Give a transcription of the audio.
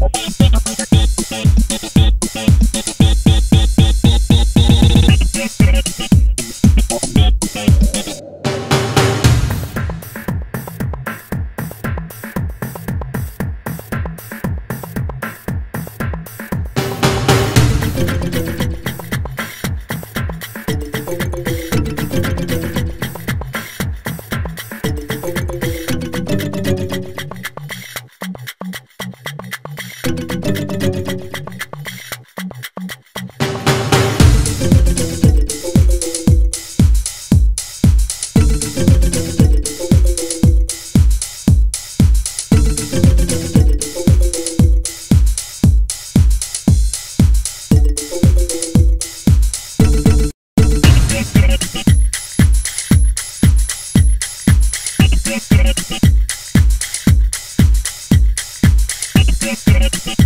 Música mix, mix.